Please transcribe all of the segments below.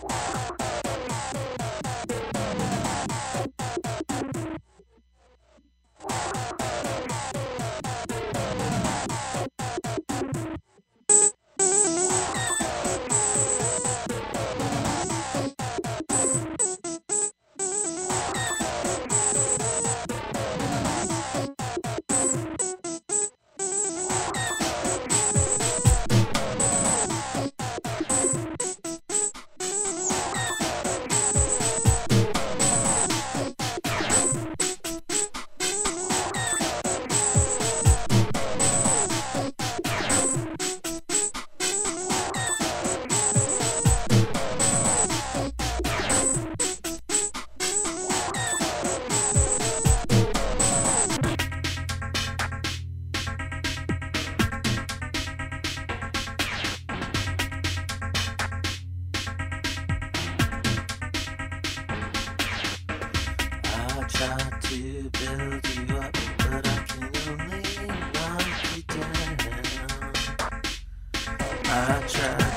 you try to build you up, but I can only knock you down. I try.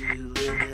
you.